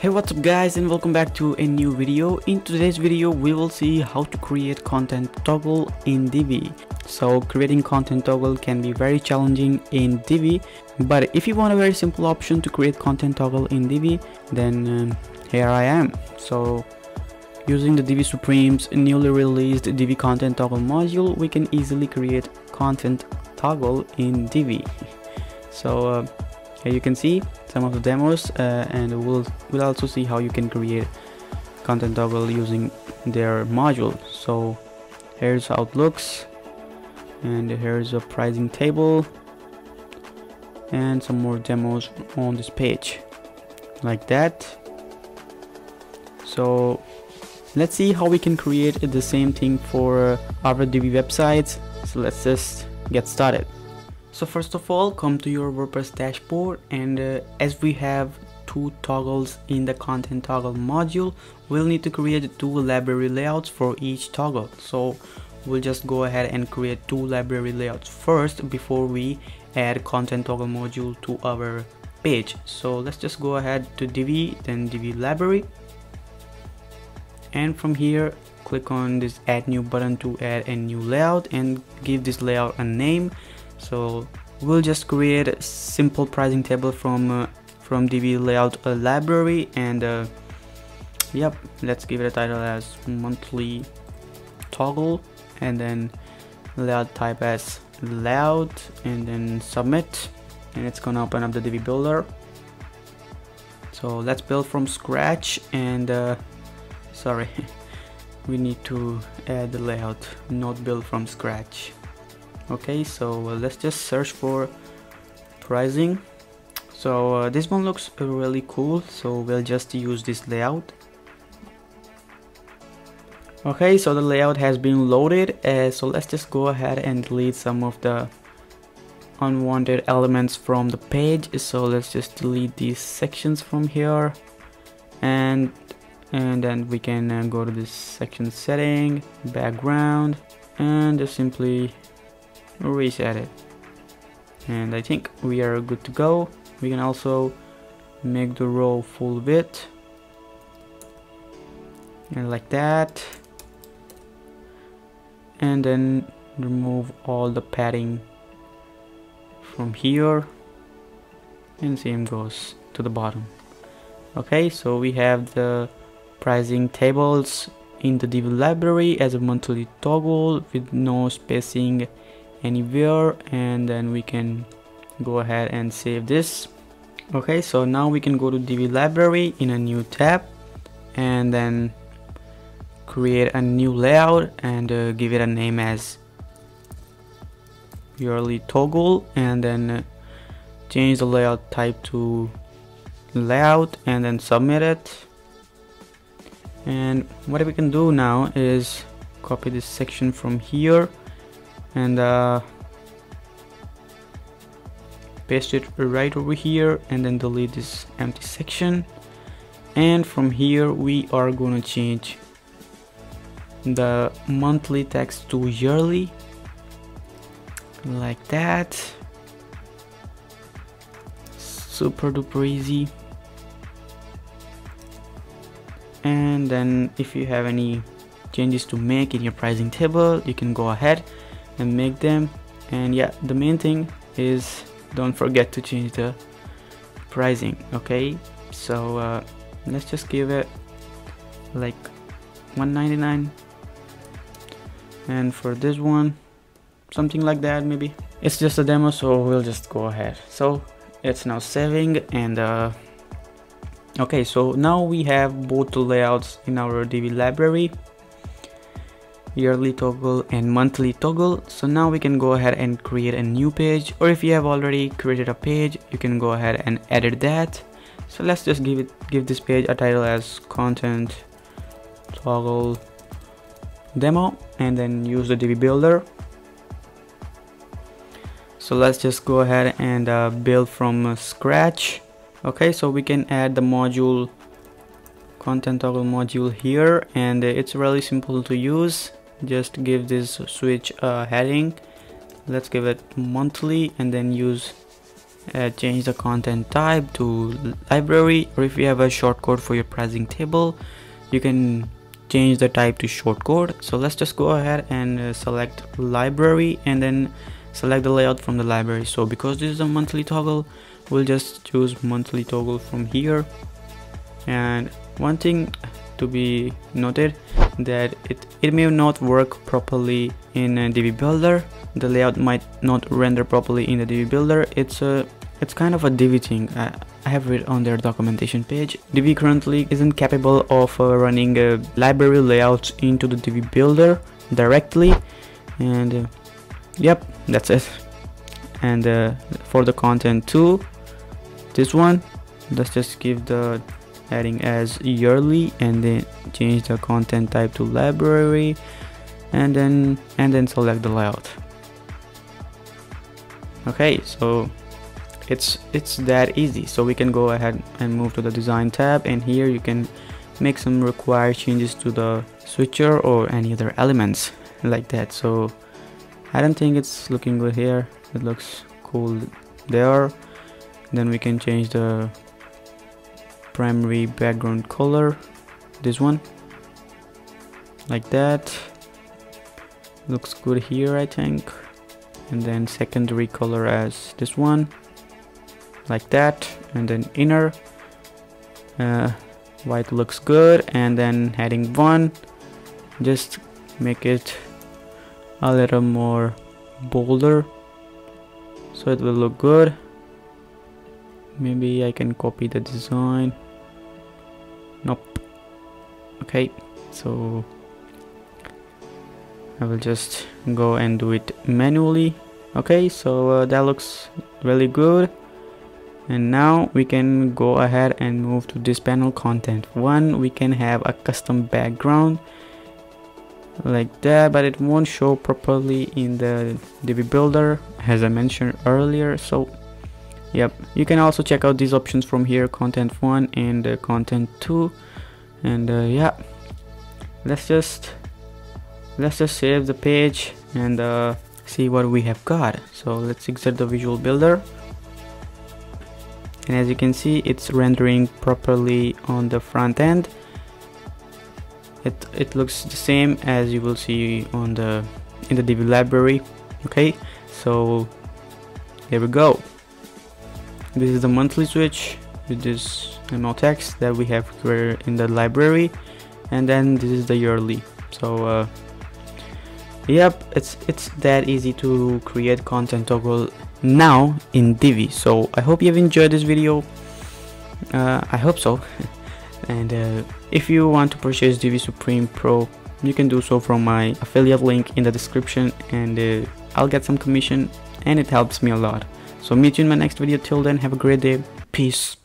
Hey what's up guys and welcome back to a new video. In today's video we will see how to create content toggle in Divi. So creating content toggle can be very challenging in Divi but if you want a very simple option to create content toggle in Divi then um, here I am. So using the Divi Supreme's newly released Divi content toggle module we can easily create content toggle in Divi. So uh, here you can see some of the demos uh, and we'll we'll also see how you can create content toggle using their module. So here's how it looks and here's a pricing table and some more demos on this page like that. So let's see how we can create the same thing for our Divi websites so let's just get started so first of all come to your WordPress dashboard and uh, as we have two toggles in the content toggle module we'll need to create two library layouts for each toggle. So we'll just go ahead and create two library layouts first before we add content toggle module to our page. So let's just go ahead to Divi then Divi library. And from here click on this add new button to add a new layout and give this layout a name so we'll just create a simple pricing table from uh, from Divi layout uh, library and uh, yep let's give it a title as monthly toggle and then layout type as layout and then submit and it's gonna open up the Divi builder. So let's build from scratch and uh, sorry we need to add the layout not build from scratch okay so uh, let's just search for pricing. So uh, this one looks really cool so we'll just use this layout. Okay so the layout has been loaded uh, so let's just go ahead and delete some of the unwanted elements from the page. So let's just delete these sections from here. And and then we can uh, go to this section setting background and just simply reset it. And I think we are good to go. We can also make the row full width and like that. And then remove all the padding from here. And same goes to the bottom. Okay so we have the pricing tables in the Divi library as a monthly toggle with no spacing anywhere and then we can go ahead and save this. Okay so now we can go to Divi library in a new tab and then create a new layout and uh, give it a name as yearly toggle and then uh, change the layout type to layout and then submit it. And what we can do now is copy this section from here and uh, paste it right over here and then delete this empty section. And from here we are to change the monthly text to yearly like that. Super duper easy. And then if you have any changes to make in your pricing table you can go ahead and make them. And yeah the main thing is don't forget to change the pricing okay? So uh, let's just give it like 199 and for this one something like that maybe. It's just a demo so we'll just go ahead. So it's now saving and uh, okay so now we have both layouts in our Divi library yearly toggle and monthly toggle. So now we can go ahead and create a new page. Or if you have already created a page you can go ahead and edit that. So let's just give it give this page a title as content toggle demo and then use the Divi builder. So let's just go ahead and uh, build from uh, scratch. Okay so we can add the module content toggle module here and it's really simple to use just give this switch a heading. Let's give it monthly and then use uh, change the content type to library. Or if you have a shortcode for your pricing table you can change the type to shortcode so let's just go ahead and uh, select library and then select the layout from the library. So because this is a monthly toggle we'll just choose monthly toggle from here. And one thing to be noted that it, it may not work properly in Divi Builder. The layout might not render properly in the Divi Builder. It's a it's kind of a Divi thing. I, I have it on their documentation page. Divi currently isn't capable of uh, running uh, library layouts into the Divi Builder directly. And uh, yep that's it. And uh, for the content too this one let's just give the heading as yearly and then change the content type to library and then and then select the layout. Okay so it's it's that easy. So we can go ahead and move to the design tab and here you can make some required changes to the switcher or any other elements like that. So I don't think it's looking good here. It looks cool there. Then we can change the primary background color this one like that. Looks good here I think. And then secondary color as this one like that. And then inner uh, white looks good. And then heading one just make it a little more bolder so it will look good. Maybe I can copy the design nope. Okay so I will just go and do it manually. Okay so uh, that looks really good. And now we can go ahead and move to this panel content. One we can have a custom background like that but it won't show properly in the Divi builder as I mentioned earlier. So yep. You can also check out these options from here content 1 and uh, content 2 and uh, yeah. Let's just let's just save the page and uh, see what we have got. So let's exit the visual builder. And as you can see it's rendering properly on the front end. It, it looks the same as you will see on the in the Divi library. Okay? So there we go this is the monthly switch with this ML text that we have here in the library and then this is the yearly. So uh, yep it's it's that easy to create content toggle now in Divi. So I hope you have enjoyed this video. Uh, I hope so. And uh, if you want to purchase Divi Supreme Pro you can do so from my affiliate link in the description and uh, I'll get some commission and it helps me a lot so meet you in my next video. Till then have a great day. Peace